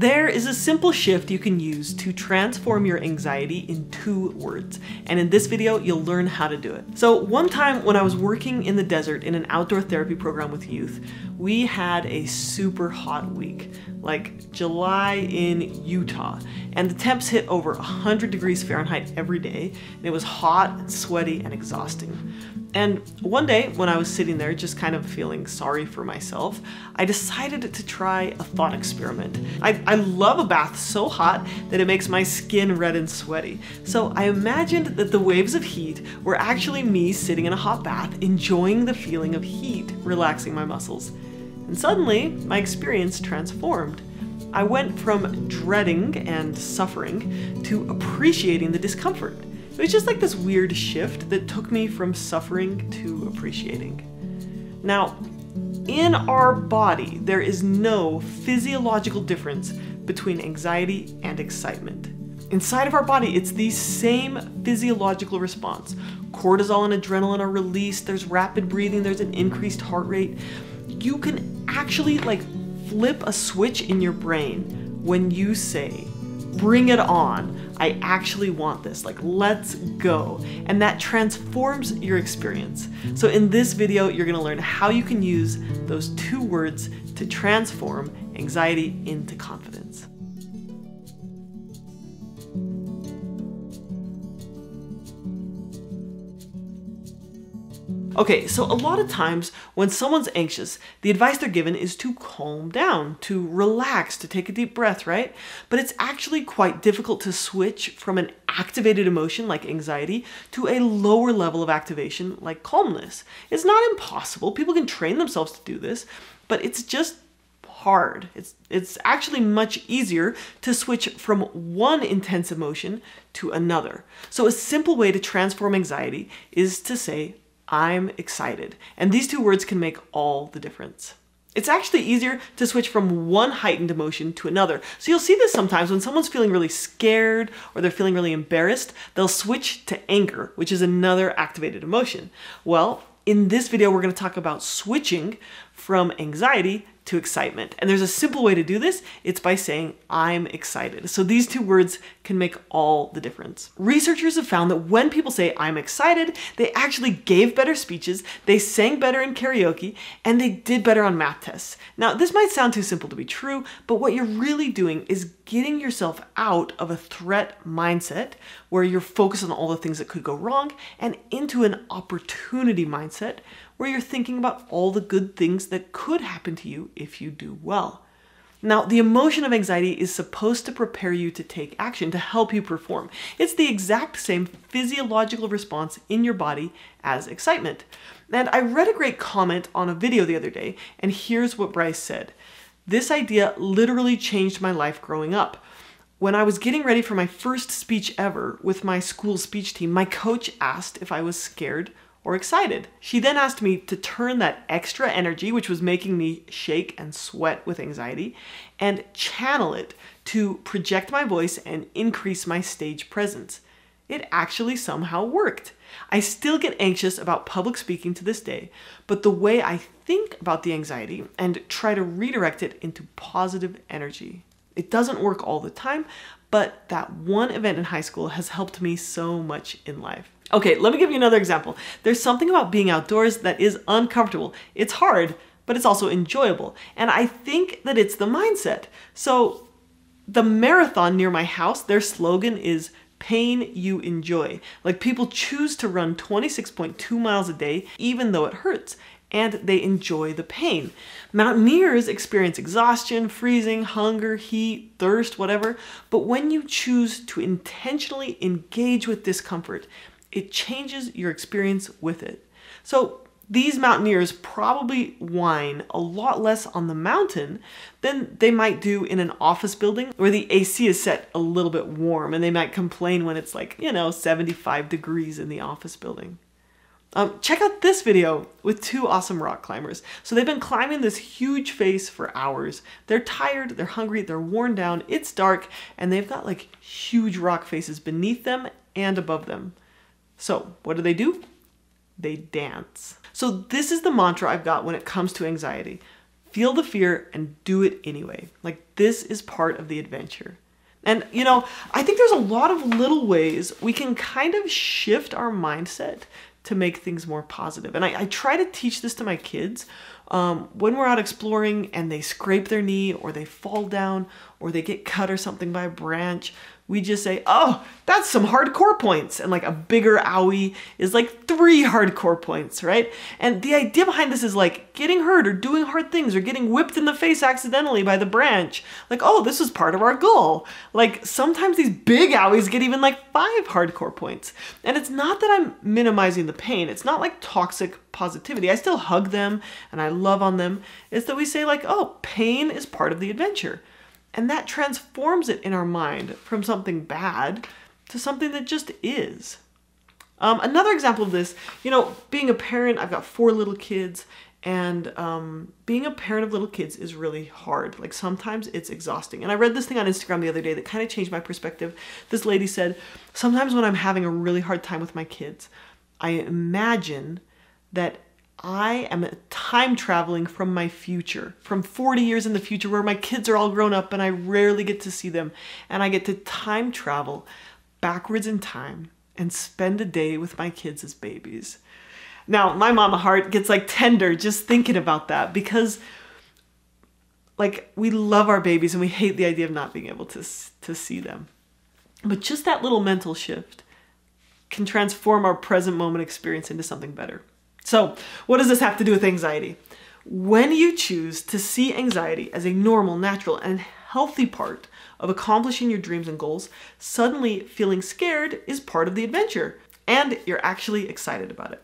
There is a simple shift you can use to transform your anxiety in two words, and in this video, you'll learn how to do it. So one time when I was working in the desert in an outdoor therapy program with youth, we had a super hot week, like July in Utah, and the temps hit over 100 degrees Fahrenheit every day, and it was hot and sweaty and exhausting. And one day, when I was sitting there just kind of feeling sorry for myself, I decided to try a thought experiment. I, I love a bath so hot that it makes my skin red and sweaty. So I imagined that the waves of heat were actually me sitting in a hot bath, enjoying the feeling of heat relaxing my muscles. And suddenly, my experience transformed. I went from dreading and suffering to appreciating the discomfort. It was just like this weird shift that took me from suffering to appreciating. Now, in our body, there is no physiological difference between anxiety and excitement. Inside of our body, it's the same physiological response. Cortisol and adrenaline are released, there's rapid breathing, there's an increased heart rate. You can actually like flip a switch in your brain when you say, bring it on. I actually want this. Like, let's go. And that transforms your experience. So, in this video, you're gonna learn how you can use those two words to transform anxiety into confidence. Okay, so a lot of times when someone's anxious, the advice they're given is to calm down, to relax, to take a deep breath, right? But it's actually quite difficult to switch from an activated emotion like anxiety to a lower level of activation like calmness. It's not impossible. People can train themselves to do this, but it's just hard. It's it's actually much easier to switch from one intense emotion to another. So a simple way to transform anxiety is to say I'm excited. And these two words can make all the difference. It's actually easier to switch from one heightened emotion to another. So you'll see this sometimes when someone's feeling really scared or they're feeling really embarrassed, they'll switch to anger, which is another activated emotion. Well, in this video, we're going to talk about switching from anxiety to excitement. And there's a simple way to do this. It's by saying, I'm excited. So these two words can make all the difference. Researchers have found that when people say, I'm excited, they actually gave better speeches, they sang better in karaoke, and they did better on math tests. Now, this might sound too simple to be true, but what you're really doing is getting yourself out of a threat mindset where you're focused on all the things that could go wrong and into an opportunity mindset where you're thinking about all the good things that could happen to you if you do well. Now, the emotion of anxiety is supposed to prepare you to take action, to help you perform. It's the exact same physiological response in your body as excitement. And I read a great comment on a video the other day, and here's what Bryce said. This idea literally changed my life growing up. When I was getting ready for my first speech ever with my school speech team, my coach asked if I was scared or excited. She then asked me to turn that extra energy, which was making me shake and sweat with anxiety, and channel it to project my voice and increase my stage presence. It actually somehow worked. I still get anxious about public speaking to this day, but the way I think about the anxiety and try to redirect it into positive energy. It doesn't work all the time, but that one event in high school has helped me so much in life. Okay, let me give you another example. There's something about being outdoors that is uncomfortable. It's hard, but it's also enjoyable. And I think that it's the mindset. So, the marathon near my house, their slogan is pain you enjoy. Like people choose to run 26.2 miles a day, even though it hurts, and they enjoy the pain. Mountaineers experience exhaustion, freezing, hunger, heat, thirst, whatever, but when you choose to intentionally engage with discomfort, it changes your experience with it. So these mountaineers probably whine a lot less on the mountain than they might do in an office building where the AC is set a little bit warm and they might complain when it's like, you know, 75 degrees in the office building. Um, check out this video with two awesome rock climbers. So they've been climbing this huge face for hours. They're tired, they're hungry, they're worn down, it's dark, and they've got like huge rock faces beneath them and above them. So, what do they do? They dance. So, this is the mantra I've got when it comes to anxiety feel the fear and do it anyway. Like this is part of the adventure. And you know, I think there's a lot of little ways we can kind of shift our mindset to make things more positive. And I, I try to teach this to my kids um, when we're out exploring and they scrape their knee or they fall down or they get cut or something by a branch we just say, oh, that's some hardcore points. And like a bigger owie is like three hardcore points, right? And the idea behind this is like getting hurt or doing hard things or getting whipped in the face accidentally by the branch. Like, oh, this is part of our goal. Like sometimes these big owies get even like five hardcore points. And it's not that I'm minimizing the pain, it's not like toxic positivity. I still hug them and I love on them. It's that we say, like, oh, pain is part of the adventure. And that transforms it in our mind from something bad to something that just is. Um, another example of this, you know, being a parent, I've got four little kids, and um, being a parent of little kids is really hard. Like sometimes it's exhausting. And I read this thing on Instagram the other day that kind of changed my perspective. This lady said, Sometimes when I'm having a really hard time with my kids, I imagine that I am time traveling from my future, from 40 years in the future where my kids are all grown up and I rarely get to see them. And I get to time travel backwards in time and spend a day with my kids as babies. Now, my mama heart gets like tender just thinking about that because like we love our babies and we hate the idea of not being able to to see them. But just that little mental shift can transform our present moment experience into something better. So, what does this have to do with anxiety? When you choose to see anxiety as a normal, natural, and healthy part of accomplishing your dreams and goals, suddenly feeling scared is part of the adventure, and you're actually excited about it.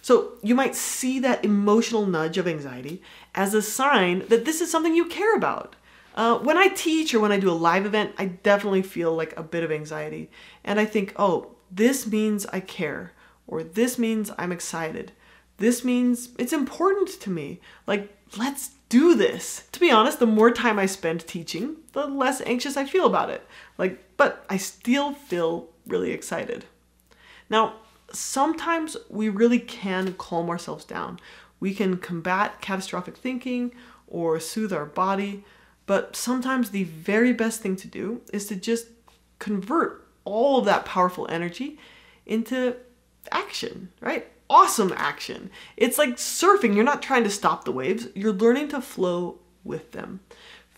So, you might see that emotional nudge of anxiety as a sign that this is something you care about. Uh, when I teach or when I do a live event, I definitely feel like a bit of anxiety. And I think, oh, this means I care, or this means I'm excited. This means it's important to me. Like, let's do this. To be honest, the more time I spend teaching, the less anxious I feel about it. Like, but I still feel really excited. Now, sometimes we really can calm ourselves down. We can combat catastrophic thinking or soothe our body, but sometimes the very best thing to do is to just convert all of that powerful energy into action, right? Awesome action. It's like surfing. You're not trying to stop the waves, you're learning to flow with them.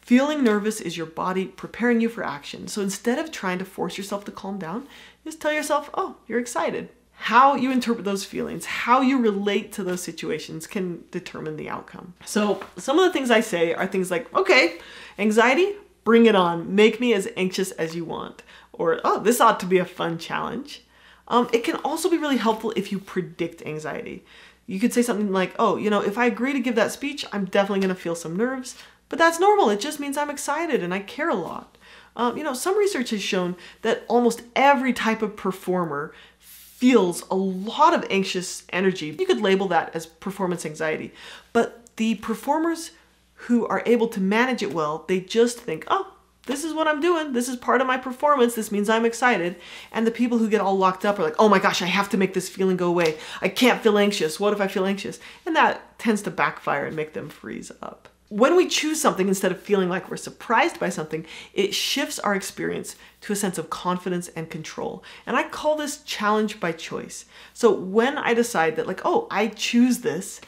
Feeling nervous is your body preparing you for action. So instead of trying to force yourself to calm down, just tell yourself, oh, you're excited. How you interpret those feelings, how you relate to those situations can determine the outcome. So, some of the things I say are things like, okay, anxiety, bring it on. Make me as anxious as you want. Or, oh, this ought to be a fun challenge. Um, it can also be really helpful if you predict anxiety. You could say something like, oh, you know, if I agree to give that speech, I'm definitely going to feel some nerves, but that's normal. It just means I'm excited and I care a lot. Um, you know, some research has shown that almost every type of performer feels a lot of anxious energy. You could label that as performance anxiety. But the performers who are able to manage it well, they just think, oh, this is what I'm doing. This is part of my performance. This means I'm excited. And the people who get all locked up are like, oh my gosh, I have to make this feeling go away. I can't feel anxious. What if I feel anxious? And that tends to backfire and make them freeze up. When we choose something instead of feeling like we're surprised by something, it shifts our experience to a sense of confidence and control. And I call this challenge by choice. So when I decide that, like, oh, I choose this,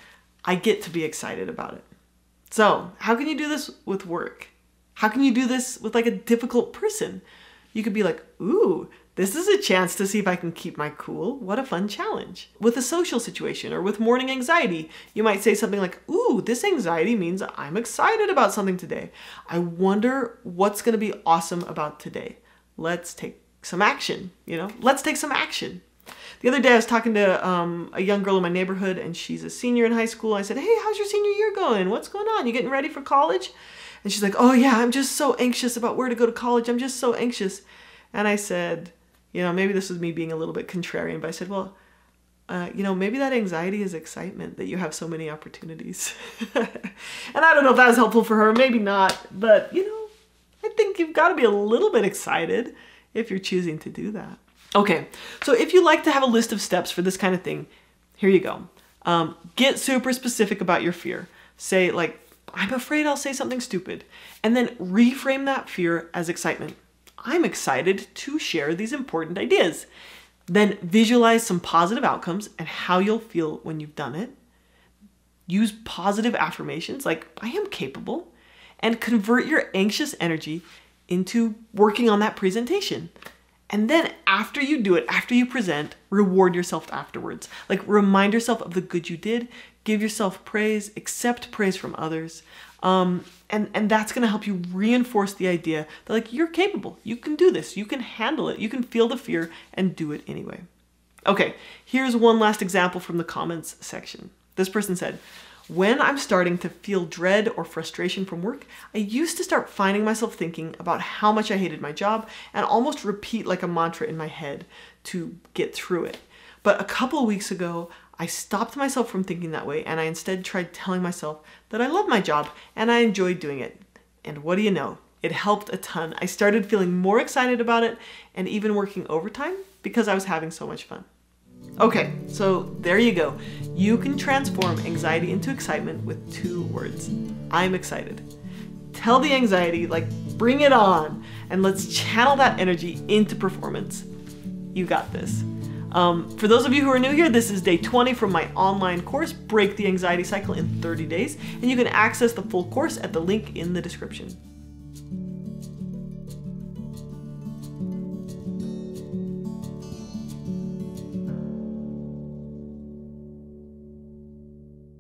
I get to be excited about it. So, how can you do this with work? How can you do this with like a difficult person? You could be like, ooh, this is a chance to see if I can keep my cool. What a fun challenge. With a social situation or with morning anxiety, you might say something like, Ooh, this anxiety means I'm excited about something today. I wonder what's to be awesome about today. Let's take some action, you know? Let's take some action. The other day I was talking to um, a young girl in my neighborhood and she's a senior in high school. I said, Hey, how's your senior year going? What's going on? You getting ready for college? And she's like, Oh, yeah, I'm just so anxious about where to go to college. I'm just so anxious. And I said, You know, maybe this was me being a little bit contrarian, but I said, Well, uh, you know, maybe that anxiety is excitement that you have so many opportunities. and I don't know if that was helpful for her, maybe not, but you know, I think you've got to be a little bit excited if you're choosing to do that. Okay, so if you like to have a list of steps for this kind of thing, here you go. Um, get super specific about your fear. Say, like, I'm afraid I'll say something stupid. And then reframe that fear as excitement. I'm excited to share these important ideas. Then visualize some positive outcomes and how you'll feel when you've done it. Use positive affirmations like, I am capable, and convert your anxious energy into working on that presentation. And then after you do it, after you present, reward yourself afterwards. Like remind yourself of the good you did, give yourself praise, accept praise from others. Um, and, and that's gonna help you reinforce the idea that like you're capable, you can do this, you can handle it, you can feel the fear and do it anyway. Okay, here's one last example from the comments section. This person said, when I'm starting to feel dread or frustration from work, I used to start finding myself thinking about how much I hated my job and almost repeat like a mantra in my head to get through it. But a couple weeks ago, I stopped myself from thinking that way and I instead tried telling myself that I love my job and I enjoyed doing it. And what do you know? It helped a ton. I started feeling more excited about it and even working overtime because I was having so much fun. Okay, so there you go. You can transform anxiety into excitement with two words. I'm excited. Tell the anxiety, like, bring it on, and let's channel that energy into performance. You got this. Um, for those of you who are new here, this is day 20 from my online course, Break the Anxiety Cycle in 30 Days, and you can access the full course at the link in the description.